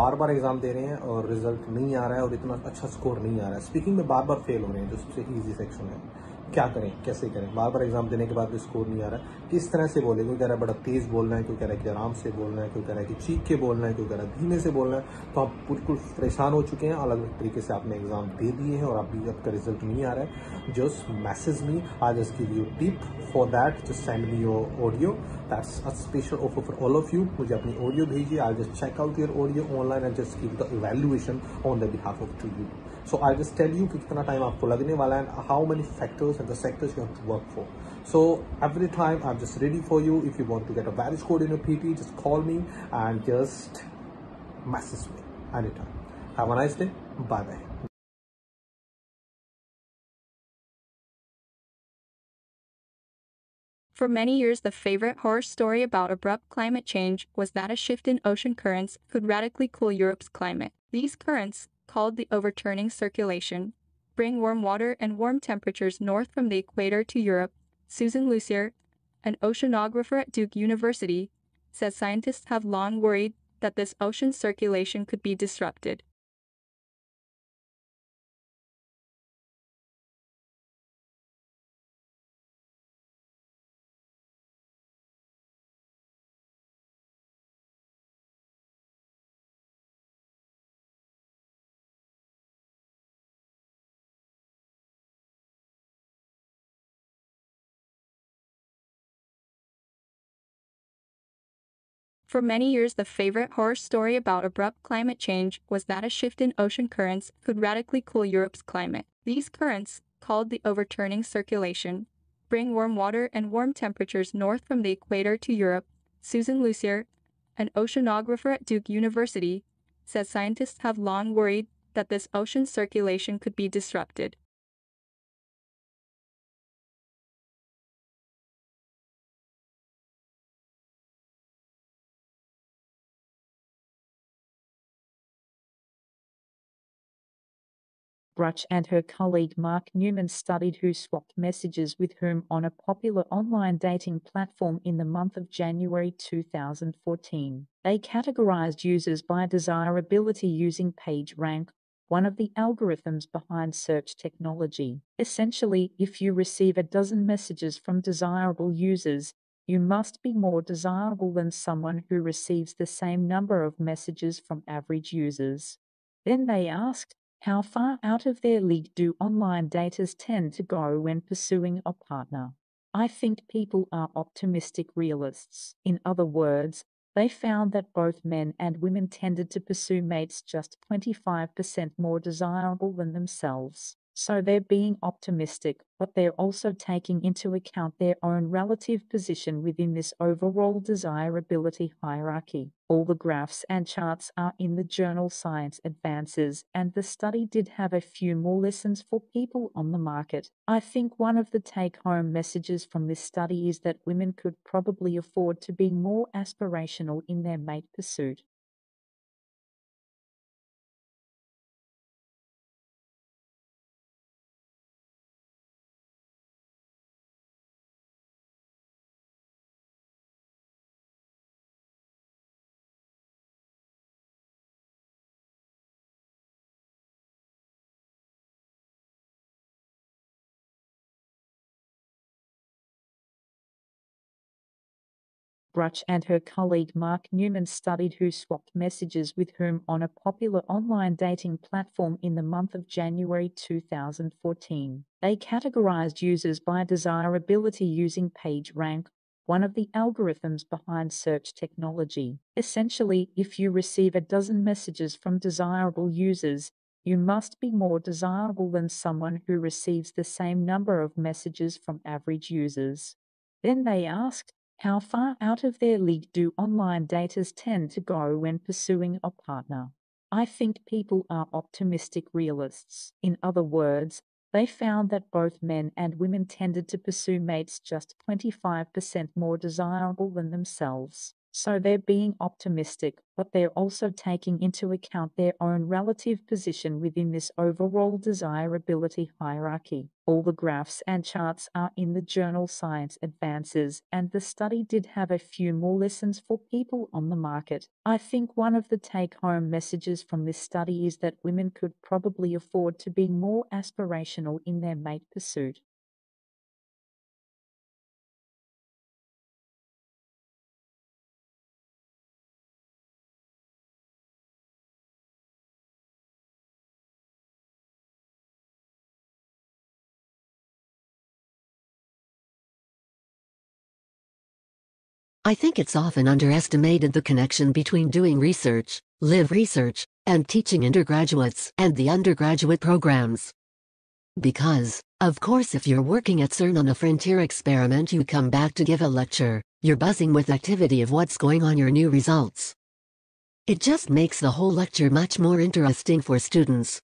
बार बार exam दे रहे हैं और रिज़ल्ट नहीं आ रहा है और इतना अच्छा स्कोर नहीं आ रहा है। स्पीकिंग में बार बार फेल हो रहे हैं, जो सबसे ईजी सेक्शन है। क्या करें, कैसे करें? बार बार एग्ज़ाम देने के बाद भी स्कोर नहीं आ रहा। है किस तरह से बोले? कोई कह रहा है बड़ा तेज बोलना है, कोई कह रहा है कि आराम से बोलना है, कोई कह रहा है कि चीख के बोलना है, कोई कह रहा है धीमे से बोलना है तो आप बिल्कुल परेशान हो चुके हैं। अलग अलग तरीके से आपने एग्ज़ाम दे दिए हैं और अभी आपका रिज़ल्ट नहीं आ रहा है। Just message me I just give you tip for that just send me your audio that's a special offer for all of you मुझे अपनी ऑडियो भेजिए I just check out your audio online and just give the evaluation on the behalf of to you So I'll just tell you कि time आपको लगने वाला and how many factors and the sectors you have to work for. So every time I'm just ready for you. If you want to get a various code in your PTE, just call me and just message me anytime. Have a nice day. Bye bye. For many years, the favorite horror story about abrupt climate change was that a shift in ocean currents could radically cool Europe's climate. These currents, called the overturning circulation, bring warm water and warm temperatures north from the equator to Europe. Susan Lozier, an oceanographer at Duke University, says scientists have long worried that this ocean circulation could be disrupted. For many years, the favorite horror story about abrupt climate change was that a shift in ocean currents could radically cool Europe's climate. These currents, called the overturning circulation, bring warm water and warm temperatures north from the equator to Europe. Susan Lozier, an oceanographer at Duke University, says scientists have long worried that this ocean circulation could be disrupted. Bruch and her colleague Mark Newman studied who swapped messages with whom on a popular online dating platform in the month of January 2014. They categorized users by desirability using PageRank, one of the algorithms behind search technology. Essentially, if you receive a dozen messages from desirable users, you must be more desirable than someone who receives the same number of messages from average users. Then they asked, how far out of their league do online daters tend to go when pursuing a partner? I think people are optimistic realists. In other words, they found that both men and women tended to pursue mates just 25% more desirable than themselves. So they're being optimistic, but they're also taking into account their own relative position within this overall desirability hierarchy. All the graphs and charts are in the journal Science Advances, and the study did have a few more lessons for people on the market. I think one of the take home messages from this study is that women could probably afford to be more aspirational in their mate pursuit. Bruch and her colleague Mark Newman studied who swapped messages with whom on a popular online dating platform in the month of January 2014. They categorized users by desirability using PageRank, one of the algorithms behind search technology. Essentially, if you receive a dozen messages from desirable users, you must be more desirable than someone who receives the same number of messages from average users. Then they asked, how far out of their league do online daters tend to go when pursuing a partner? I think people are optimistic realists. In other words, they found that both men and women tended to pursue mates just 25% more desirable than themselves. So they're being optimistic, but they're also taking into account their own relative position within this overall desirability hierarchy. All the graphs and charts are in the journal Science Advances, and the study did have a few more lessons for people on the market. I think one of the take home messages from this study is that women could probably afford to be more aspirational in their mate pursuit. I think it's often underestimated the connection between doing research, live research, and teaching undergraduates and the undergraduate programs. Because, of course if you're working at CERN on a frontier experiment you come back to give a lecture, you're buzzing with activity of what's going on your new results. It just makes the whole lecture much more interesting for students.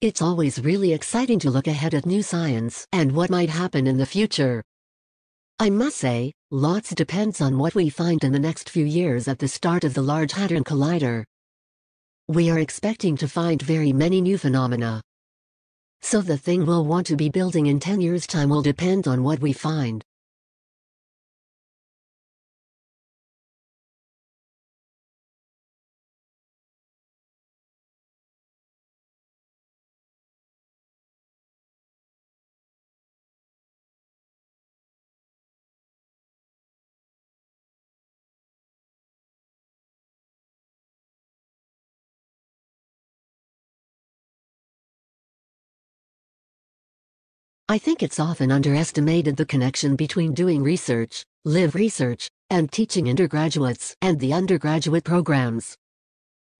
It's always really exciting to look ahead at new science and what might happen in the future. I must say, lots depends on what we find in the next few years at the start of the Large Hadron Collider. We are expecting to find very many new phenomena. So the thing we'll want to be building in 10 years' time will depend on what we find. I think it's often underestimated the connection between doing research, live research, and teaching undergraduates and the undergraduate programs.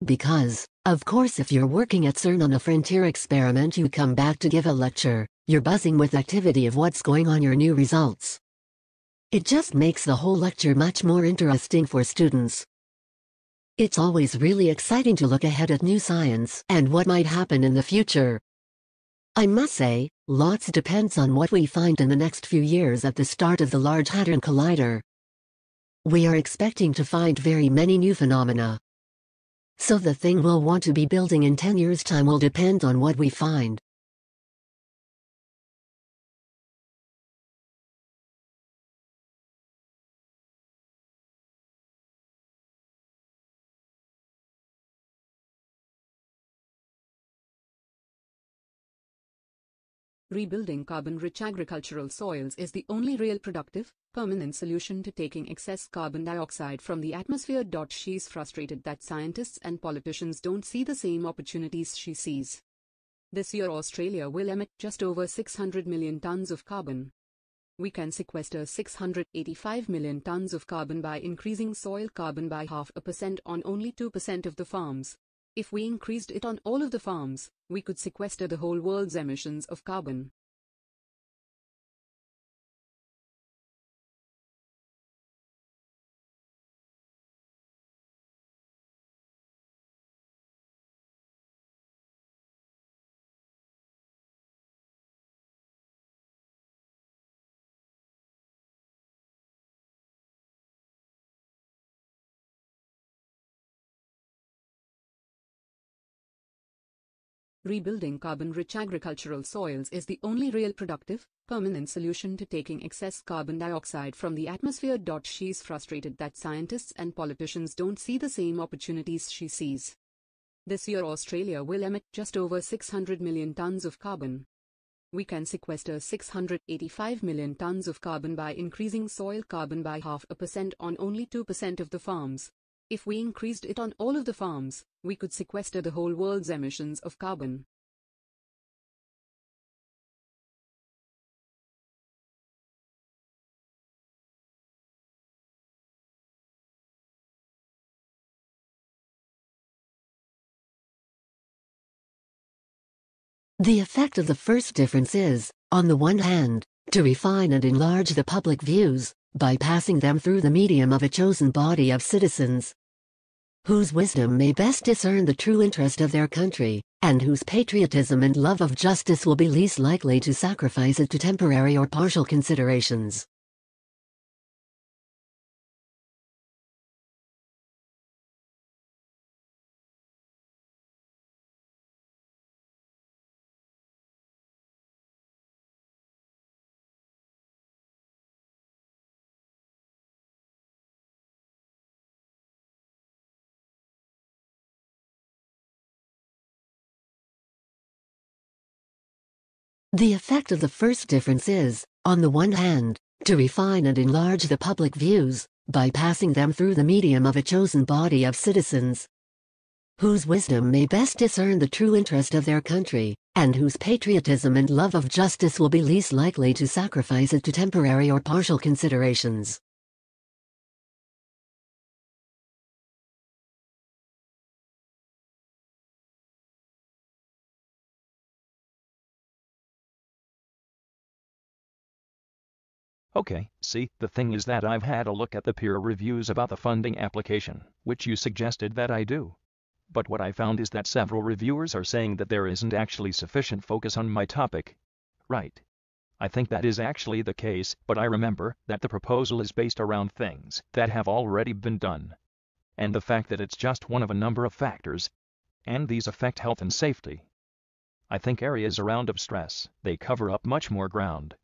Because, of course if you're working at CERN on a frontier experiment you come back to give a lecture, you're buzzing with activity of what's going on your new results. It just makes the whole lecture much more interesting for students. It's always really exciting to look ahead at new science and what might happen in the future. I must say, lots depends on what we find in the next few years at the start of the Large Hadron Collider. We are expecting to find very many new phenomena. So the thing we'll want to be building in 10 years' time will depend on what we find. Rebuilding carbon-rich agricultural soils is the only real productive, permanent solution to taking excess carbon dioxide from the atmosphere. She's frustrated that scientists and politicians don't see the same opportunities she sees. This year Australia will emit just over 600 million tons of carbon. We can sequester 685 million tons of carbon by increasing soil carbon by half a percent on only 2% of the farms. If we increased it on all of the farms, we could sequester the whole world's emissions of carbon. Rebuilding carbon-rich agricultural soils is the only real productive, permanent solution to taking excess carbon dioxide from the atmosphere. She's frustrated that scientists and politicians don't see the same opportunities she sees. This year Australia will emit just over 600 million tons of carbon. We can sequester 685 million tons of carbon by increasing soil carbon by half a percent on only 2% of the farms. If we increased it on all of the farms, we could sequester the whole world's emissions of carbon. The effect of the first difference is, on the one hand, to refine and enlarge the public views, by passing them through the medium of a chosen body of citizens, whose wisdom may best discern the true interest of their country, and whose patriotism and love of justice will be least likely to sacrifice it to temporary or partial considerations. The effect of the first difference is, on the one hand, to refine and enlarge the public views, by passing them through the medium of a chosen body of citizens, whose wisdom may best discern the true interest of their country, and whose patriotism and love of justice will be least likely to sacrifice it to temporary or partial considerations. Okay, see, the thing is that I've had a look at the peer reviews about the funding application, which you suggested that I do. But what I found is that several reviewers are saying that there isn't actually sufficient focus on my topic. Right. I think that is actually the case, but I remember that the proposal is based around things that have already been done. And the fact that it's just one of a number of factors, and these affect health and safety. I think areas around of stress, they cover up much more ground.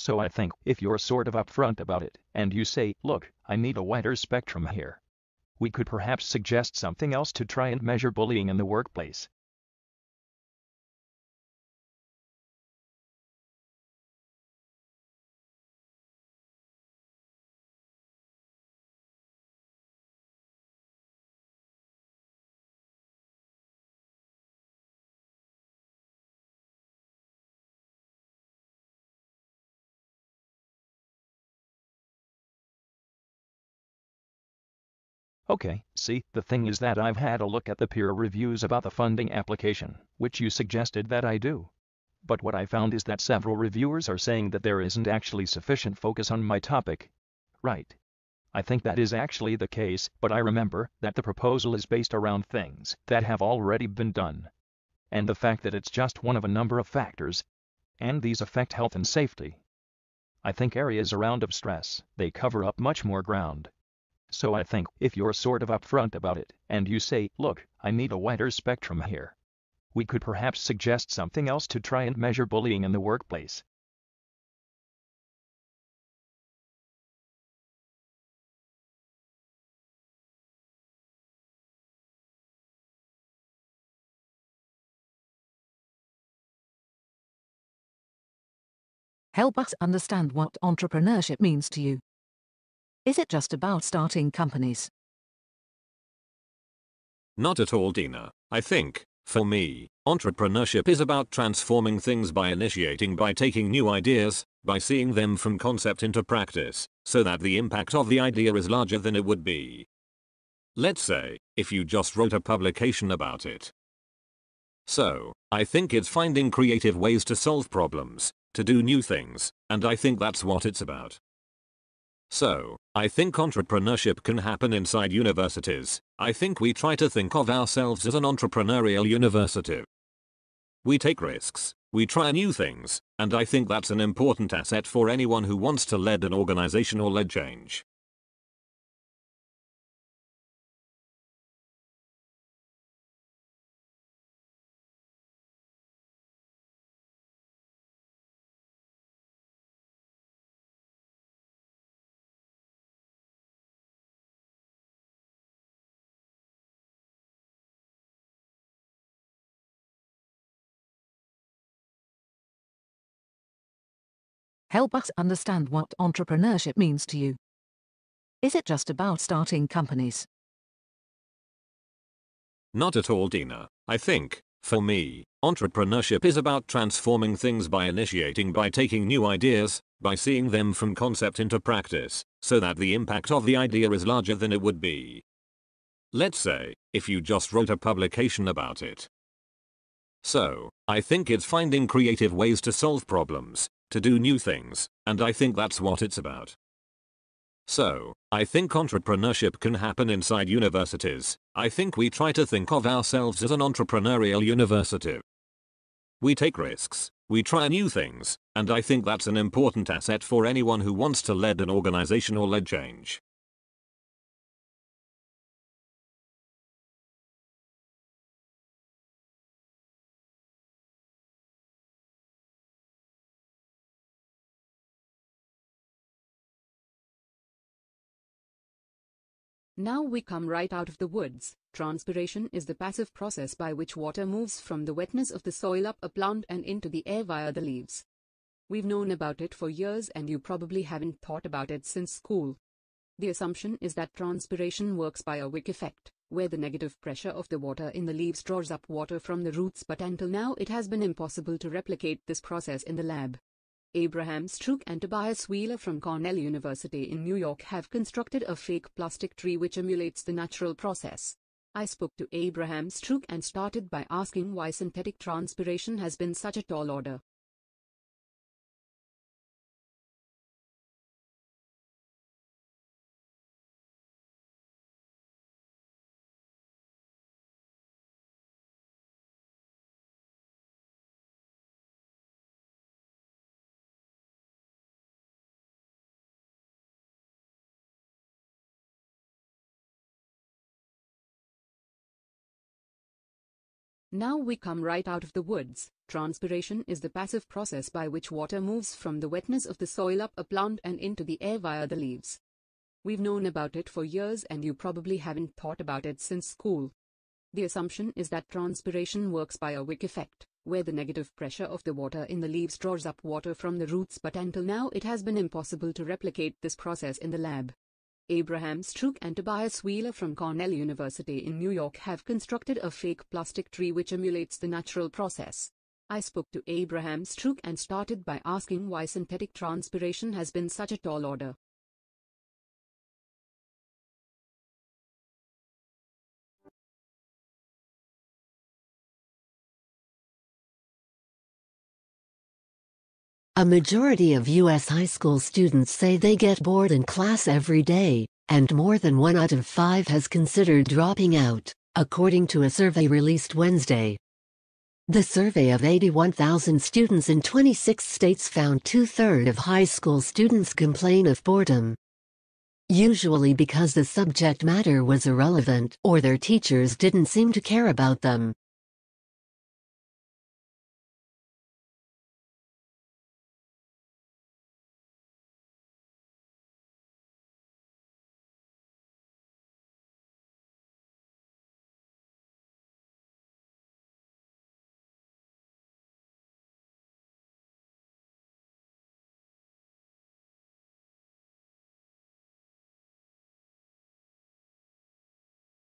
So I think if you're sort of upfront about it, and you say, look, I need a wider spectrum here. We could perhaps suggest something else to try and measure bullying in the workplace. Okay, see, the thing is that I've had a look at the peer reviews about the funding application, which you suggested that I do. But what I found is that several reviewers are saying that there isn't actually sufficient focus on my topic. Right. I think that is actually the case, but I remember that the proposal is based around things that have already been done. And the fact that it's just one of a number of factors, and these affect health and safety. I think areas around of stress, they cover up much more ground. So I think if you're sort of upfront about it, and you say, look, I need a wider spectrum here. We could perhaps suggest something else to try and measure bullying in the workplace. Help us understand what entrepreneurship means to you. Is it just about starting companies? Not at all, Dina. I think, for me, entrepreneurship is about transforming things by initiating by taking new ideas, by seeing them from concept into practice, so that the impact of the idea is larger than it would be. Let's say, if you just wrote a publication about it. So, I think it's finding creative ways to solve problems, to do new things, and I think that's what it's about. So, I think entrepreneurship can happen inside universities. I think we try to think of ourselves as an entrepreneurial university. We take risks, we try new things, and I think that's an important asset for anyone who wants to lead an organization or lead change. Help us understand what entrepreneurship means to you. Is it just about starting companies? Not at all, Dina. I think, for me, entrepreneurship is about transforming things by initiating by taking new ideas, by seeing them from concept into practice, so that the impact of the idea is larger than it would be. Let's say, if you just wrote a publication about it. So, I think it's finding creative ways to solve problems, to do new things, and I think that's what it's about. So, I think entrepreneurship can happen inside universities. I think we try to think of ourselves as an entrepreneurial university. We take risks, we try new things, and I think that's an important asset for anyone who wants to lead an organization or lead change. Now we come right out of the woods. Transpiration is the passive process by which water moves from the wetness of the soil up a plant and into the air via the leaves. We've known about it for years and you probably haven't thought about it since school. The assumption is that transpiration works by a wick effect, where the negative pressure of the water in the leaves draws up water from the roots but until now it has been impossible to replicate this process in the lab. Abraham Stroock and Tobias Wheeler from Cornell University in New York have constructed a fake plastic tree which emulates the natural process. I spoke to Abraham Stroock and started by asking why synthetic transpiration has been such a tall order. Now we come right out of the woods. Transpiration is the passive process by which water moves from the wetness of the soil up a plant and into the air via the leaves. We've known about it for years and you probably haven't thought about it since school. The assumption is that transpiration works by a wick effect, where the negative pressure of the water in the leaves draws up water from the roots but until now it has been impossible to replicate this process in the lab. Abraham Stroock and Tobias Wheeler from Cornell University in New York have constructed a fake plastic tree which emulates the natural process. I spoke to Abraham Stroock and started by asking why synthetic transpiration has been such a tall order. A majority of U.S. high school students say they get bored in class every day, and more than one out of five has considered dropping out, according to a survey released Wednesday. The survey of 81,000 students in 26 states found two-thirds of high school students complain of boredom. Usually because the subject matter was irrelevant or their teachers didn't seem to care about them.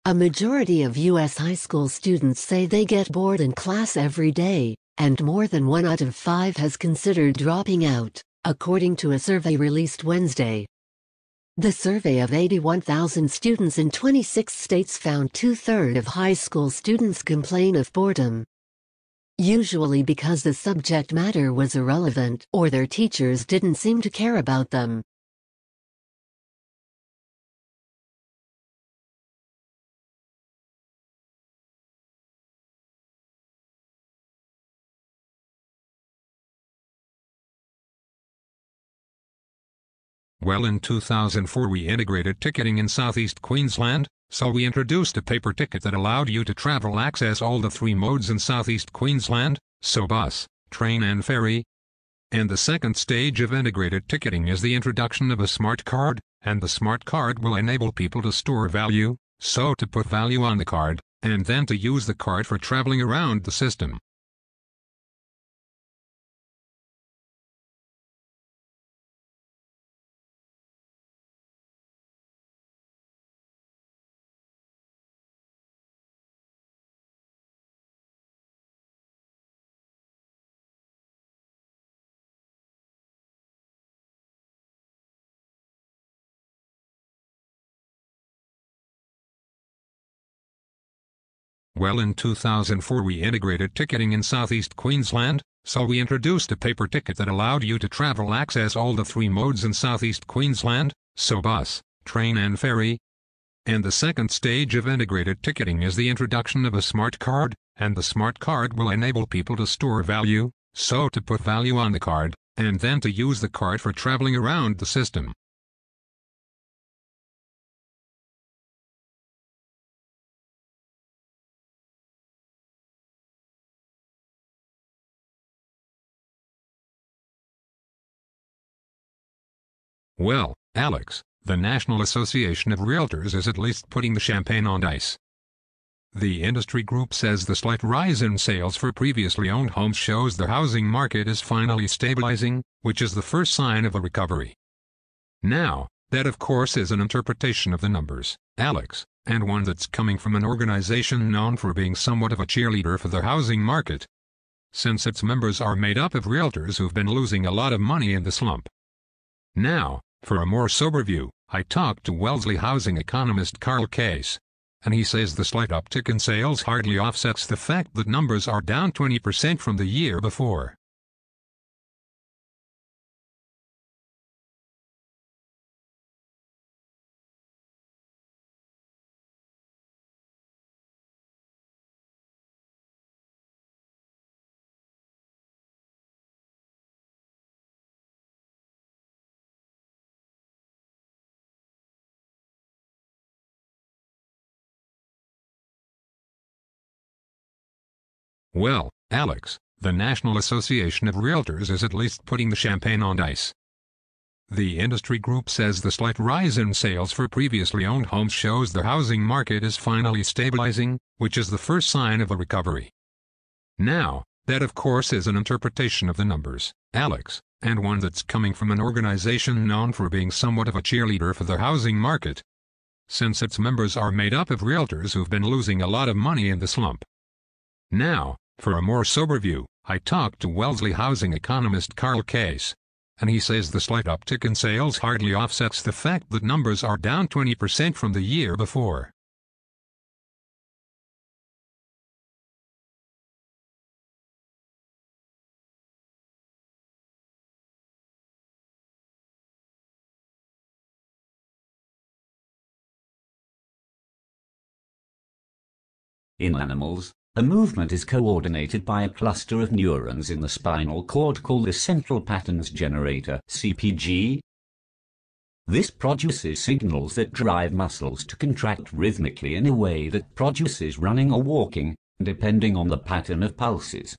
A majority of U.S. high school students say they get bored in class every day, and more than one out of five has considered dropping out, according to a survey released Wednesday. The survey of 81,000 students in 26 states found two-thirds of high school students complain of boredom. Usually because the subject matter was irrelevant or their teachers didn't seem to care about them. Well in 2004 we integrated ticketing in southeast Queensland, so we introduced a paper ticket that allowed you to travel access all the three modes in southeast Queensland, so bus, train and ferry. And the second stage of integrated ticketing is the introduction of a smart card, and the smart card will enable people to store value, so to put value on the card, and then to use the card for traveling around the system. Well in 2004 we integrated ticketing in southeast Queensland, so we introduced a paper ticket that allowed you to travel access all the three modes in southeast Queensland, so bus, train and ferry. And the second stage of integrated ticketing is the introduction of a smart card, and the smart card will enable people to store value, so to put value on the card, and then to use the card for traveling around the system. Well, Alex, the National Association of Realtors is at least putting the champagne on ice. The industry group says the slight rise in sales for previously owned homes shows the housing market is finally stabilizing, which is the first sign of a recovery. Now, that of course is an interpretation of the numbers, Alex, and one that's coming from an organization known for being somewhat of a cheerleader for the housing market. Since its members are made up of realtors who've been losing a lot of money in the slump. Now, for a more sober view, I talked to Wellesley housing economist Karl Case and he says the slight uptick in sales hardly offsets the fact that numbers are down 20% from the year before. Well, Alex, the National Association of Realtors is at least putting the champagne on ice. The industry group says the slight rise in sales for previously owned homes shows the housing market is finally stabilizing, which is the first sign of a recovery. Now, that of course is an interpretation of the numbers, Alex, and one that's coming from an organization known for being somewhat of a cheerleader for the housing market. Since its members are made up of realtors who've been losing a lot of money in the slump. Now, for a more sober view, I talked to Wellesley housing economist Karl Case. And he says the slight uptick in sales hardly offsets the fact that numbers are down 20% from the year before. In animals, a movement is coordinated by a cluster of neurons in the spinal cord called the central patterns generator CPG. This produces signals that drive muscles to contract rhythmically in a way that produces running or walking, depending on the pattern of pulses.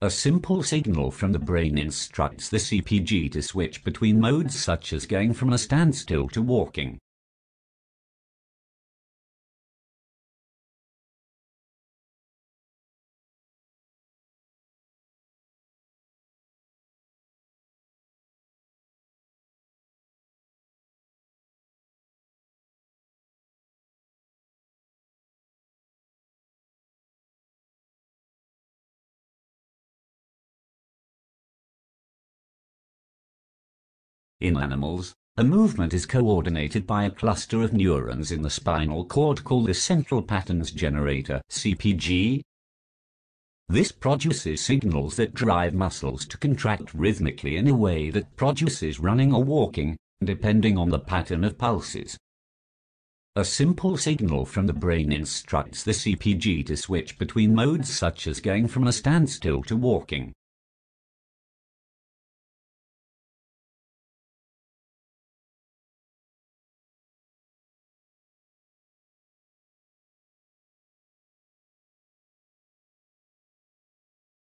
A simple signal from the brain instructs the CPG to switch between modes such as going from a standstill to walking. In animals, a movement is coordinated by a cluster of neurons in the spinal cord called the central patterns generator CPG. This produces signals that drive muscles to contract rhythmically in a way that produces running or walking, depending on the pattern of pulses. A simple signal from the brain instructs the CPG to switch between modes such as going from a standstill to walking.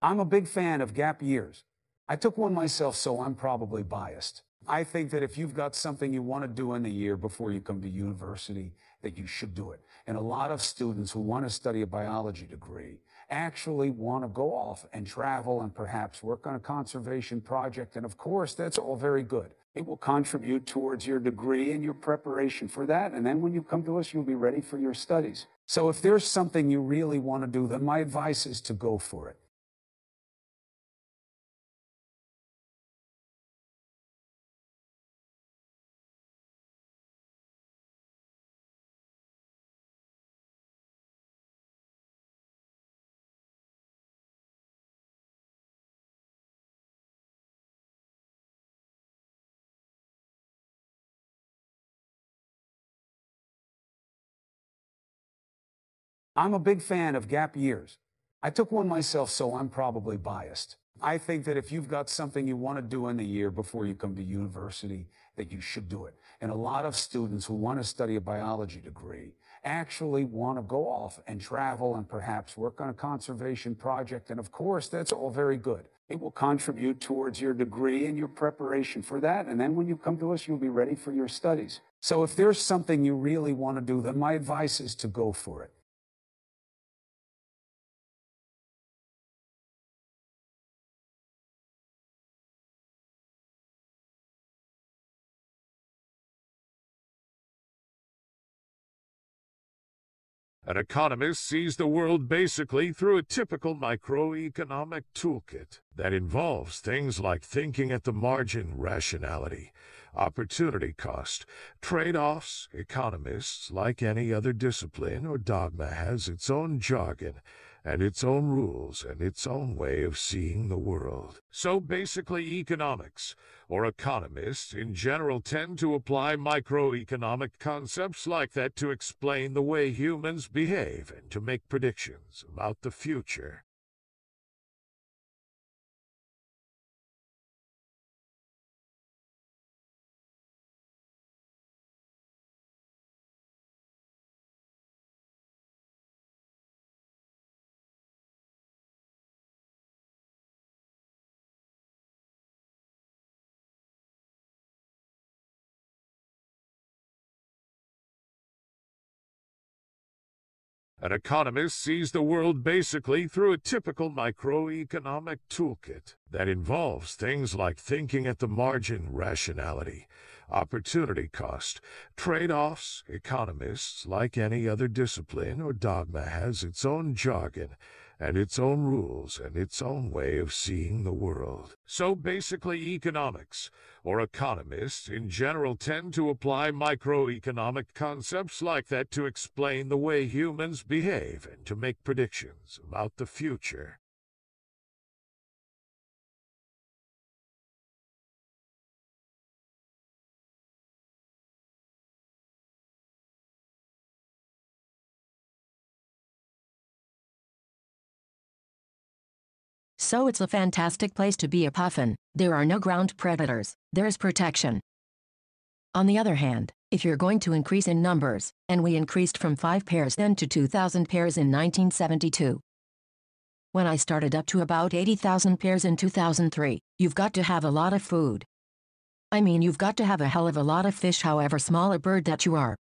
I'm a big fan of gap years. I took one myself, so I'm probably biased. I think that if you've got something you want to do in the year before you come to university, that you should do it. And a lot of students who want to study a biology degree actually want to go off and travel and perhaps work on a conservation project. And of course, that's all very good. It will contribute towards your degree and your preparation for that. And then when you come to us, you'll be ready for your studies. So if there's something you really want to do, then my advice is to go for it. I'm a big fan of gap years. I took one myself, so I'm probably biased. I think that if you've got something you want to do in the year before you come to university, that you should do it. And a lot of students who want to study a biology degree actually want to go off and travel and perhaps work on a conservation project. And of course, that's all very good. It will contribute towards your degree and your preparation for that. And then when you come to us, you'll be ready for your studies. So if there's something you really want to do, then my advice is to go for it. An economist sees the world basically through a typical microeconomic toolkit that involves things like thinking at the margin rationality, opportunity cost, trade-offs. Economists, like any other discipline or dogma, has its own jargon and its own rules and its own way of seeing the world. So basically economics, or economists in general tend to apply microeconomic concepts like that to explain the way humans behave and to make predictions about the future. An economist sees the world basically through a typical microeconomic toolkit that involves things like thinking at the margin rationality, opportunity cost, trade-offs. Economists, like any other discipline or dogma, has its own jargon and its own rules and its own way of seeing the world. So basically economics, or economists in general tend to apply microeconomic concepts like that to explain the way humans behave and to make predictions about the future. So it's a fantastic place to be a puffin. There are no ground predators. There's protection. On the other hand, if you're going to increase in numbers, and we increased from 5 pairs then to 2,000 pairs in 1972. When I started up to about 80,000 pairs in 2003, you've got to have a lot of food. I mean you've got to have a hell of a lot of fish however small a bird that you are.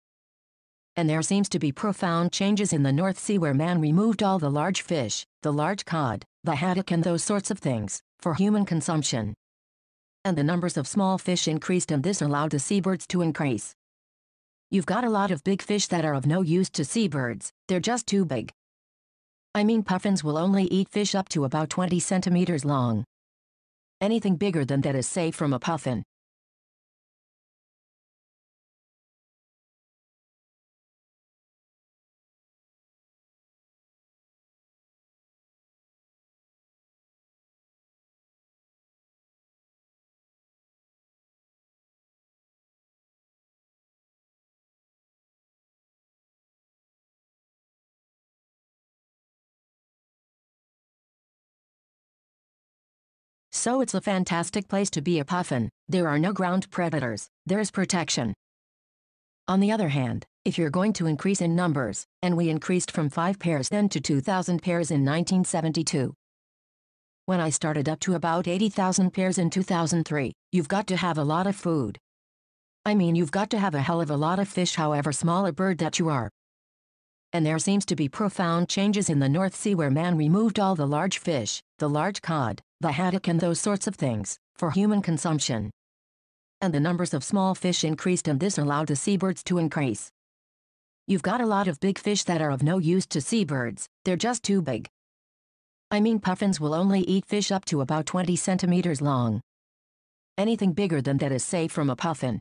And there seems to be profound changes in the North Sea where man removed all the large fish, the large cod, the haddock and those sorts of things, for human consumption. And the numbers of small fish increased and this allowed the seabirds to increase. You've got a lot of big fish that are of no use to seabirds, they're just too big. I mean puffins will only eat fish up to about 20 centimeters long. Anything bigger than that is safe from a puffin. So it's a fantastic place to be a puffin. There are no ground predators. There's protection. On the other hand, if you're going to increase in numbers, and we increased from 5 pairs then to 2,000 pairs in 1972. When I started up to about 80,000 pairs in 2003, you've got to have a lot of food. I mean you've got to have a hell of a lot of fish however small a bird that you are. And there seems to be profound changes in the North Sea where man removed all the large fish, the large cod, the haddock and those sorts of things, for human consumption. And the numbers of small fish increased and this allowed the seabirds to increase. You've got a lot of big fish that are of no use to seabirds, they're just too big. I mean puffins will only eat fish up to about 20 centimeters long. Anything bigger than that is safe from a puffin.